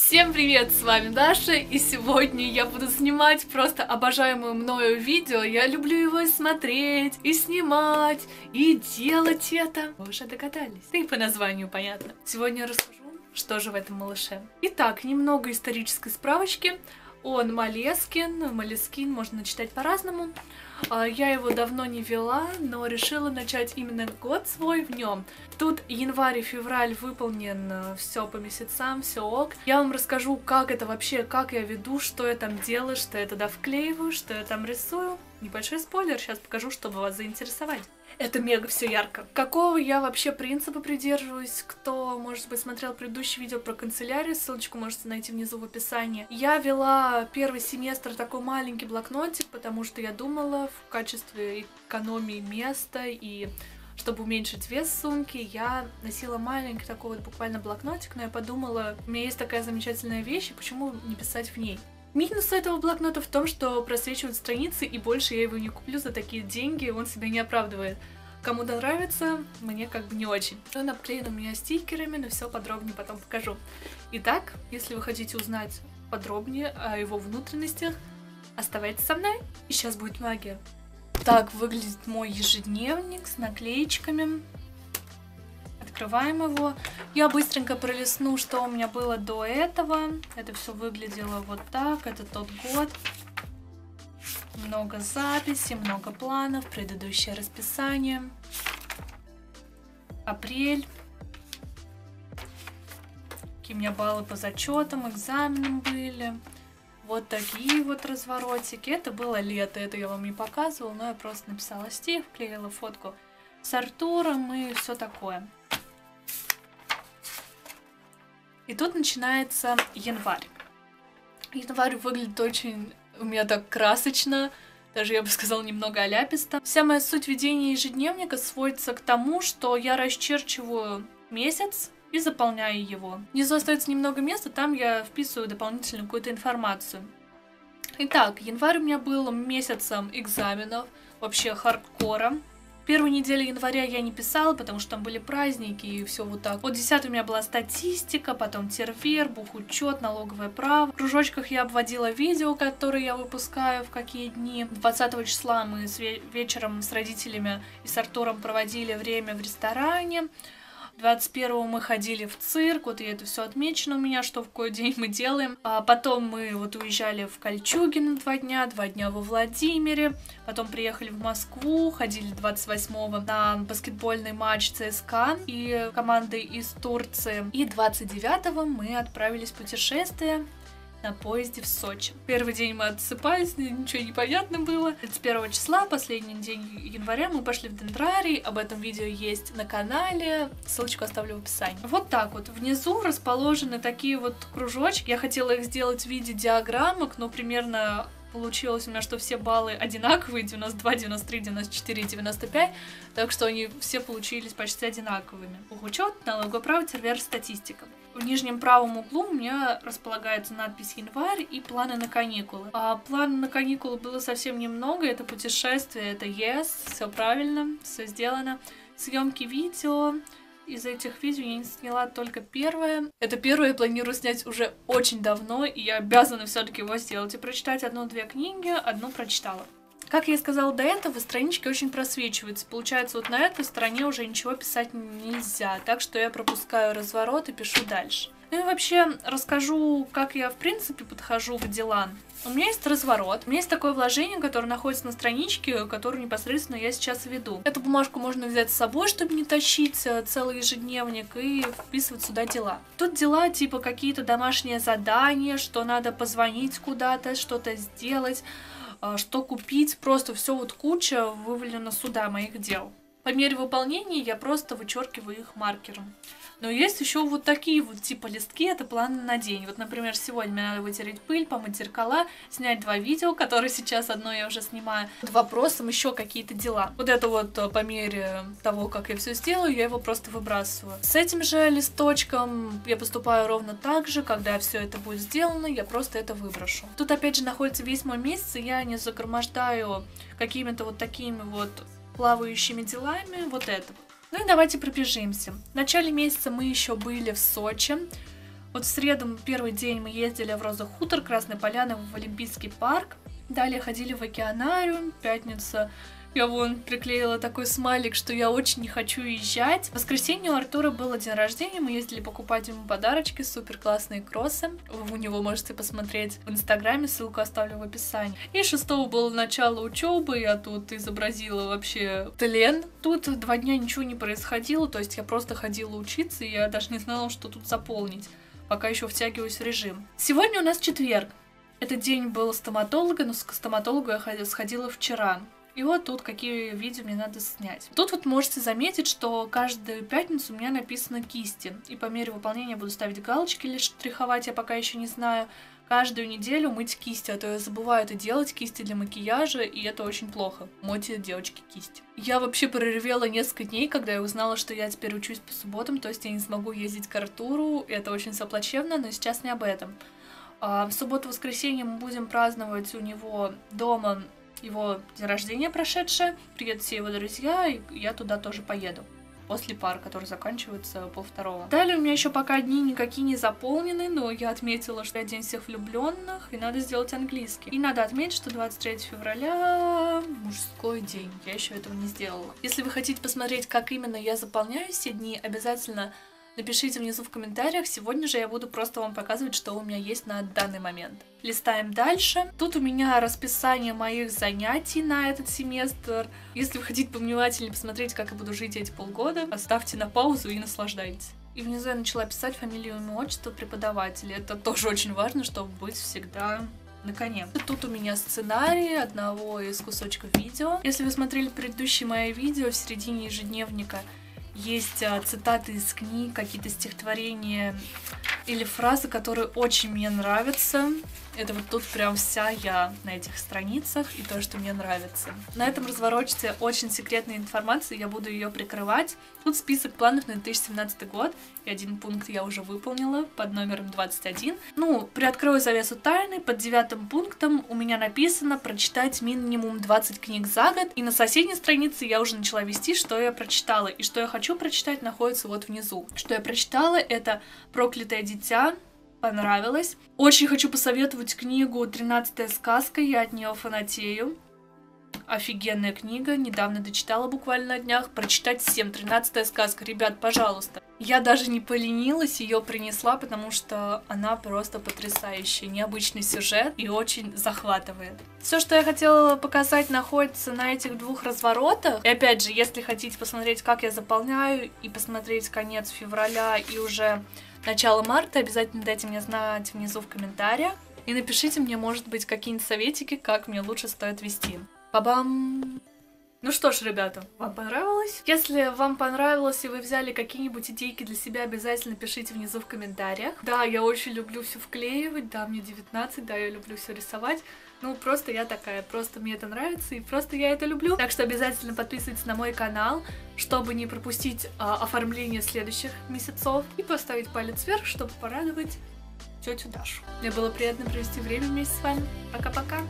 Всем привет, с вами Даша, и сегодня я буду снимать просто обожаемое мною видео. Я люблю его и смотреть, и снимать, и делать это. Вы уже догадались? Да и по названию понятно. Сегодня я расскажу, что же в этом малыше. Итак, немного исторической справочки. Он Малескин, Малескин можно читать по-разному. А, я его давно не вела, но решила начать именно год свой в нем. Тут январь и февраль выполнен э, все по месяцам, все ок. Я вам расскажу, как это вообще, как я веду, что я там делаю, что я туда вклеиваю, что я там рисую. Небольшой спойлер, сейчас покажу, чтобы вас заинтересовать. Это мега все ярко. Какого я вообще принципа придерживаюсь? Кто, может быть, смотрел предыдущее видео про канцелярию, ссылочку можете найти внизу в описании. Я вела первый семестр такой маленький блокнотик, потому что я думала в качестве экономии места и чтобы уменьшить вес сумки, я носила маленький такой вот буквально блокнотик, но я подумала, у меня есть такая замечательная вещь, почему не писать в ней? Минус этого блокнота в том, что просвечивают страницы, и больше я его не куплю за такие деньги, он себя не оправдывает. Кому-то нравится, мне как бы не очень. Он обклеен у меня стикерами, но все подробнее потом покажу. Итак, если вы хотите узнать подробнее о его внутренностях, оставайтесь со мной, и сейчас будет магия. Так выглядит мой ежедневник с наклеечками. Открываем его. Я быстренько пролистну, что у меня было до этого. Это все выглядело вот так. Это тот год. Много записей, много планов, предыдущее расписание. Апрель. Какие у меня баллы по зачетам, экзаменам были. Вот такие вот разворотики. Это было лето, это я вам не показывала, но я просто написала стих, вклеила фотку с Артуром и все такое. И тут начинается январь. Январь выглядит очень у меня так красочно, даже я бы сказала немного аляписто. Вся моя суть ведения ежедневника сводится к тому, что я расчерчиваю месяц и заполняю его. Внизу остается немного места, там я вписываю дополнительную какую-то информацию. Итак, январь у меня был месяцем экзаменов, вообще хардкором. Первую неделю января я не писала, потому что там были праздники и все вот так. Вот 10 у меня была статистика, потом тервер, бухучет, налоговое право. В кружочках я обводила видео, которые я выпускаю в какие дни. 20 числа мы с вечером с родителями и с Артуром проводили время в ресторане. 21-го мы ходили в цирк, вот и это все отмечено у меня, что в какой день мы делаем. А потом мы вот уезжали в Кольчугино два дня, два дня во Владимире, потом приехали в Москву, ходили 28-го на баскетбольный матч ЦСКА и команды из Турции. И 29-го мы отправились в путешествие на поезде в Сочи. Первый день мы отсыпались, ничего не понятно было. 31 числа, последний день января, мы пошли в Дендрарий, об этом видео есть на канале, ссылочку оставлю в описании. Вот так вот, внизу расположены такие вот кружочки, я хотела их сделать в виде диаграммок, но примерно получилось у меня, что все баллы одинаковые, 92, 93, 94 95, так что они все получились почти одинаковыми. Учет, налогоправ, тервер, статистика. В нижнем правом углу у меня располагается надпись «Январь» и планы на каникулы. А планы на каникулы было совсем немного, это путешествие, это yes, все правильно, все сделано. Съемки видео, из этих видео я не сняла только первое. Это первое я планирую снять уже очень давно, и я обязана все-таки его сделать и прочитать одну-две книги, одну прочитала. Как я и сказала до этого, странички очень просвечиваются. Получается, вот на этой стороне уже ничего писать нельзя, так что я пропускаю разворот и пишу дальше. Ну и вообще расскажу, как я в принципе подхожу к делам. У меня есть разворот, у меня есть такое вложение, которое находится на страничке, которую непосредственно я сейчас веду. Эту бумажку можно взять с собой, чтобы не тащить э, целый ежедневник и вписывать сюда дела. Тут дела типа какие-то домашние задания, что надо позвонить куда-то, что-то сделать, что купить, просто все вот куча вывалена сюда моих дел. По мере выполнения я просто вычеркиваю их маркером. Но есть еще вот такие вот типа листки, это планы на день. Вот, например, сегодня мне надо вытереть пыль, помыть зеркала, снять два видео, которые сейчас одно я уже снимаю, под вопросом еще какие-то дела. Вот это вот э, по мере того, как я все сделаю, я его просто выбрасываю. С этим же листочком я поступаю ровно так же, когда все это будет сделано, я просто это выброшу. Тут опять же находится весь мой месяц, и я не загромождаю какими-то вот такими вот плавающими делами вот это. Ну и давайте пробежимся. В начале месяца мы еще были в Сочи. Вот в среду, первый день, мы ездили в Роза Хутор, Красной Поляны, в Олимпийский парк. Далее ходили в океанариум, пятница я вон приклеила такой смайлик, что я очень не хочу уезжать. В воскресенье у Артура было день рождения, мы ездили покупать ему подарочки, супер классные кроссы. Вы у него можете посмотреть в инстаграме, ссылку оставлю в описании. И шестого было начало учебы, я тут изобразила вообще тлен. Тут два дня ничего не происходило, то есть я просто ходила учиться, и я даже не знала, что тут заполнить пока еще втягиваюсь в режим. Сегодня у нас четверг. Этот день был стоматолога, но к стоматологу я сходила вчера. И вот тут какие видео мне надо снять. Тут вот можете заметить, что каждую пятницу у меня написано кисти. И по мере выполнения буду ставить галочки или штриховать, я пока еще не знаю. Каждую неделю мыть кисти, а то я забываю это делать, кисти для макияжа, и это очень плохо. Мойте, девочки, кисти. Я вообще проревела несколько дней, когда я узнала, что я теперь учусь по субботам, то есть я не смогу ездить к Артуру, это очень все плачевно, но сейчас не об этом. А, в субботу-воскресенье мы будем праздновать у него дома его день рождения прошедшее, приедут все его друзья, и я туда тоже поеду после пар, который заканчивается пол второго. Далее у меня еще пока дни никакие не заполнены, но я отметила, что я день всех влюбленных, и надо сделать английский. И надо отметить, что 23 февраля мужской день. Я еще этого не сделала. Если вы хотите посмотреть, как именно я заполняю все дни, обязательно Напишите внизу в комментариях. Сегодня же я буду просто вам показывать, что у меня есть на данный момент. Листаем дальше. Тут у меня расписание моих занятий на этот семестр. Если вы хотите повнимательнее посмотреть, как я буду жить эти полгода, оставьте на паузу и наслаждайтесь. И внизу я начала писать фамилию, имя, отчество преподавателя. Это тоже очень важно, чтобы быть всегда на коне. Тут у меня сценарий одного из кусочков видео. Если вы смотрели предыдущие мои видео в середине ежедневника, есть а, цитаты из книг, какие-то стихотворения или фразы, которые очень мне нравятся. Это вот тут прям вся я на этих страницах и то, что мне нравится. На этом разворочится очень секретная информация, я буду ее прикрывать. Тут список планов на 2017 год, и один пункт я уже выполнила под номером 21. Ну, приоткрою завесу тайны, под девятым пунктом у меня написано прочитать минимум 20 книг за год, и на соседней странице я уже начала вести, что я прочитала, и что я хочу прочитать находится вот внизу. Что я прочитала, это «Проклятое дитя», понравилось. Очень хочу посоветовать книгу «Тринадцатая сказка», я от нее фанатею. Офигенная книга, недавно дочитала буквально на днях. Прочитать всем «Тринадцатая сказка». Ребят, пожалуйста. Я даже не поленилась, ее принесла, потому что она просто потрясающая. Необычный сюжет и очень захватывает. Все, что я хотела показать, находится на этих двух разворотах. И опять же, если хотите посмотреть, как я заполняю, и посмотреть конец февраля и уже начало марта. Обязательно дайте мне знать внизу в комментариях. И напишите мне, может быть, какие-нибудь советики, как мне лучше стоит вести. Ба-бам! Ну что ж, ребята, вам понравилось? Если вам понравилось и вы взяли какие-нибудь идейки для себя, обязательно пишите внизу в комментариях. Да, я очень люблю все вклеивать, да, мне 19, да, я люблю все рисовать. Ну, просто я такая, просто мне это нравится, и просто я это люблю. Так что обязательно подписывайтесь на мой канал, чтобы не пропустить а, оформление следующих месяцев, и поставить палец вверх, чтобы порадовать тетю Дашу. Мне было приятно провести время вместе с вами. Пока-пока!